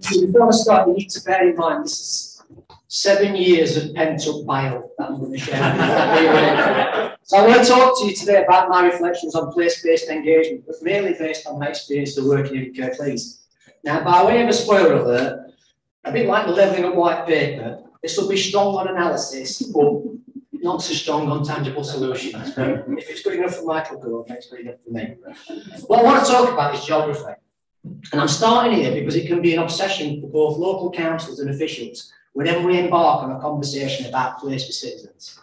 Before I start, you need to bear in mind this is seven years of pent up bile that I'm going to share. so I want to talk to you today about my reflections on place-based engagement, but mainly based on my experience of working in Kirklees. Now, by way of a spoiler alert, a bit like the levelling up white paper, this will be strong on analysis, but not so strong on tangible solutions. if it's good enough for Michael Gove, it's good enough for me. What I want to talk about is geography. And I'm starting here because it can be an obsession for both local councils and officials whenever we embark on a conversation about place for citizens.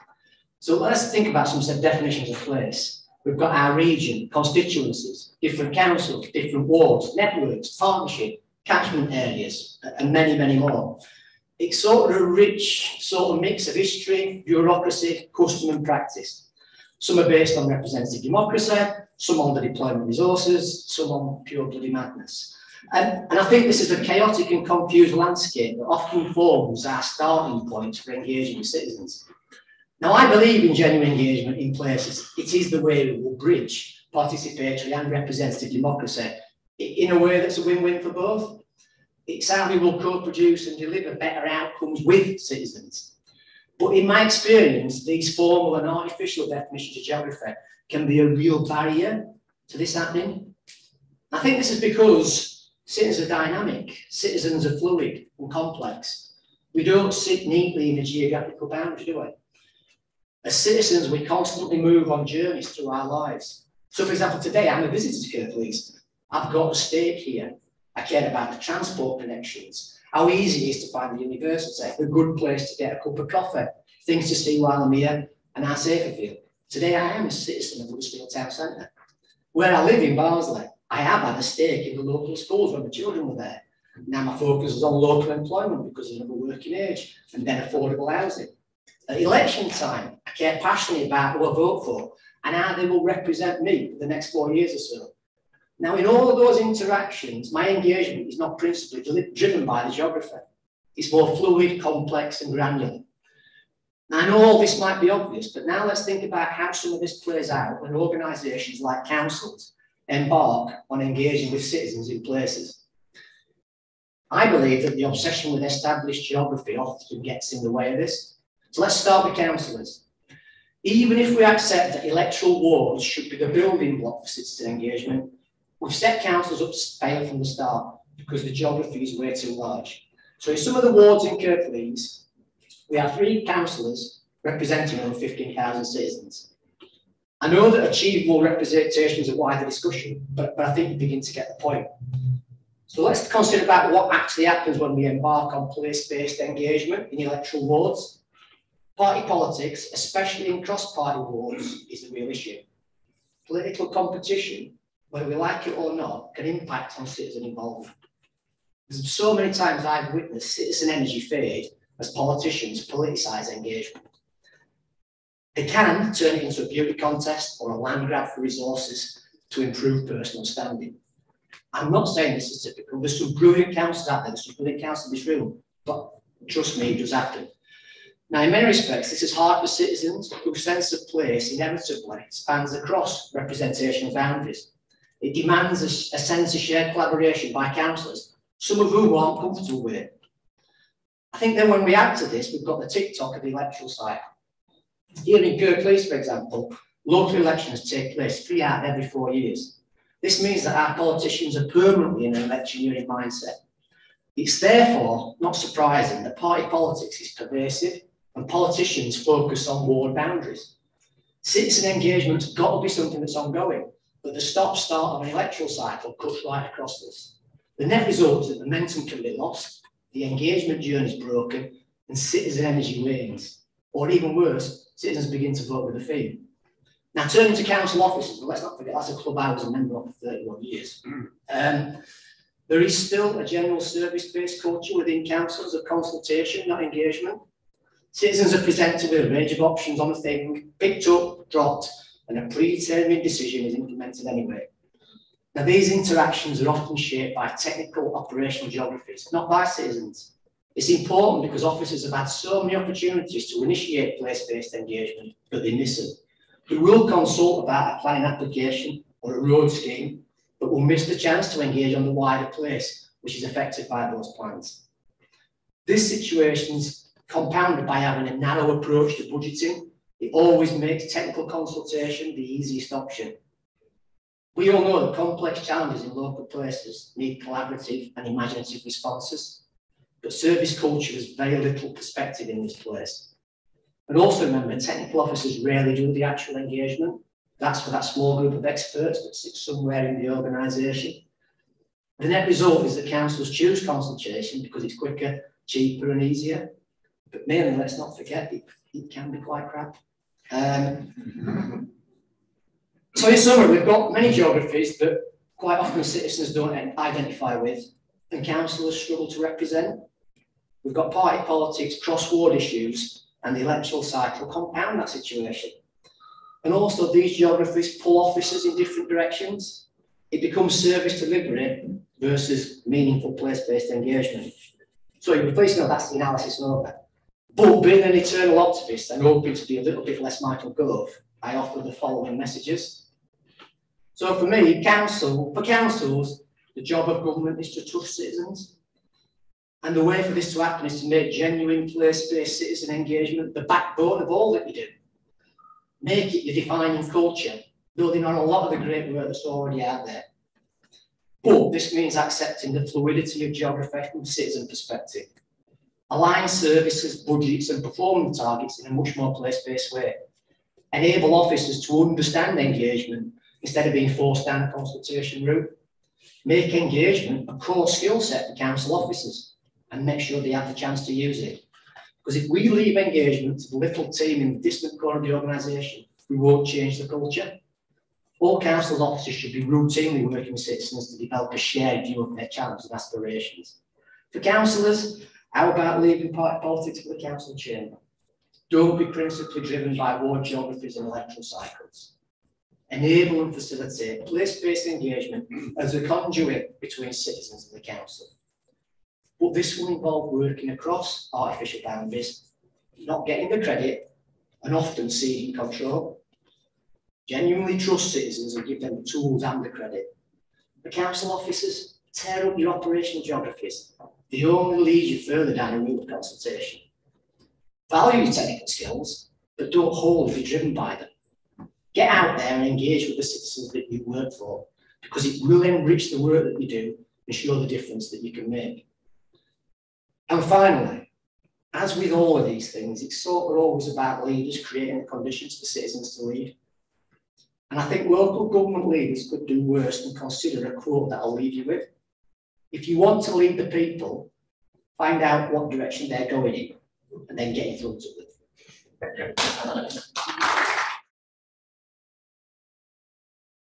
So let's think about some definitions of place. We've got our region, constituencies, different councils, different wards, networks, partnership, catchment areas, and many, many more. It's sort of a rich sort of mix of history, bureaucracy, custom and practice. Some are based on representative democracy, some on the deployment resources, some on pure bloody madness. And, and I think this is a chaotic and confused landscape that often forms our starting point for engaging with citizens. Now, I believe in genuine engagement in places. It is the way we will bridge participatory and representative democracy in a way that's a win-win for both. How we will co-produce and deliver better outcomes with citizens. But in my experience, these formal and artificial definitions of geography can be a real barrier to this happening. I think this is because citizens are dynamic, citizens are fluid and complex. We don't sit neatly in a geographical boundary, do we? As citizens, we constantly move on journeys through our lives. So, for example, today I'm a visitor to Kirklees. I've got a stake here. I cared about the transport connections, how easy it is to find the university, a good place to get a cup of coffee, things to see while I'm here, and how safe I feel. Today I am a citizen of Huddersfield Town Centre. Where I live in Barnsley, I have had a stake in the local schools when the children were there. Now my focus is on local employment because of the working age and then affordable housing. At election time, I care passionately about who I vote for and how they will represent me for the next four years or so. Now, in all of those interactions, my engagement is not principally driven by the geography. It's more fluid, complex, and granular. Now, I know all this might be obvious, but now let's think about how some of this plays out when organisations like councils embark on engaging with citizens in places. I believe that the obsession with established geography often gets in the way of this. So let's start with councillors. Even if we accept that electoral wards should be the building block for citizen engagement, We've set councils up to fail from the start because the geography is way too large. So in some of the wards in Kirklees, we have three councillors representing over 15,000 citizens. I know that achievable representation is a wider discussion, but, but I think you begin to get the point. So let's consider about what actually happens when we embark on place-based engagement in electoral wards. Party politics, especially in cross-party wards, is the real issue. Political competition whether we like it or not, can impact on citizen involvement. Because so many times I've witnessed citizen energy fade as politicians politicise engagement. They can turn it into a beauty contest or a land grab for resources to improve personal standing. I'm not saying this is typical. There's some brilliant councils out there, there's some brilliant councils in this room, but trust me, it does happen. Now, in many respects, this is hard for citizens whose sense of place inevitably spans across representational boundaries. It demands a, a sense of shared collaboration by councillors, some of whom aren't comfortable with it. I think then when we add to this, we've got the tick-tock of the electoral cycle. Here in Kirklees, for example, local elections take place three out of every four years. This means that our politicians are permanently in an electioneering mindset. It's therefore not surprising that party politics is pervasive and politicians focus on ward boundaries. Citizen engagement's got to be something that's ongoing. But the stop-start of an electoral cycle cuts right across this. The net result is that momentum can be lost, the engagement journey is broken, and citizen energy wanes. Or even worse, citizens begin to vote with a fee. Now, turning to council offices, well, let's not forget that's a club I was a member of for 31 years. Um, there is still a general service-based culture within councils of consultation, not engagement. Citizens are presented with a range of options on a thing, picked up, dropped, and a predetermined decision is implemented anyway. Now, these interactions are often shaped by technical operational geographies, not by citizens. It's important because officers have had so many opportunities to initiate place-based engagement, but they miss it. Who will consult about a planning application or a road scheme, but will miss the chance to engage on the wider place which is affected by those plans. This situation is compounded by having a narrow approach to budgeting. It always makes technical consultation the easiest option. We all know that complex challenges in local places need collaborative and imaginative responses, but service culture has very little perspective in this place. And also remember, technical officers rarely do the actual engagement. That's for that small group of experts that sits somewhere in the organisation. The net result is that councils choose consultation because it's quicker, cheaper and easier. But mainly, let's not forget, it, it can be quite crap. Um, so in summary, we've got many geographies that quite often citizens don't identify with and councillors struggle to represent. We've got party politics, cross-ward issues and the electoral cycle compound that situation. And also these geographies pull officers in different directions. It becomes service delivery versus meaningful place-based engagement. So to know that's the analysis. But being an eternal optimist and hoping to be a little bit less Michael Gove, I offer the following messages. So for me, council, for councils, the job of government is to trust citizens. And the way for this to happen is to make genuine place-based citizen engagement the backbone of all that you do. Make it your defining culture, building on a lot of the great work that's already out there. But this means accepting the fluidity of geography from a citizen perspective. Align services, budgets and performance targets in a much more place-based way. Enable officers to understand engagement instead of being forced down a consultation route. Make engagement a core skill set for council officers and make sure they have the chance to use it. Because if we leave engagement to the little team in the distant corner of the organisation, we won't change the culture. All council officers should be routinely working with citizens to develop a shared view of their challenges and aspirations. For councillors, how about leaving politics for the council chamber? Don't be principally driven by ward geographies and electoral cycles. Enable and facilitate place-based engagement as a conduit between citizens and the council. But this will involve working across artificial boundaries, not getting the credit, and often ceding control. Genuinely trust citizens and give them the tools and the credit. The council officers tear up your operational geographies. They only lead you further down a route of consultation. Value your technical skills, but don't wholly be driven by them. Get out there and engage with the citizens that you work for, because it will enrich the work that you do and show the difference that you can make. And finally, as with all of these things, it's sort of always about leaders creating the conditions for citizens to lead. And I think local government leaders could do worse than consider a quote that I'll leave you with. If you want to lead the people, find out what direction they're going in and then get front of them.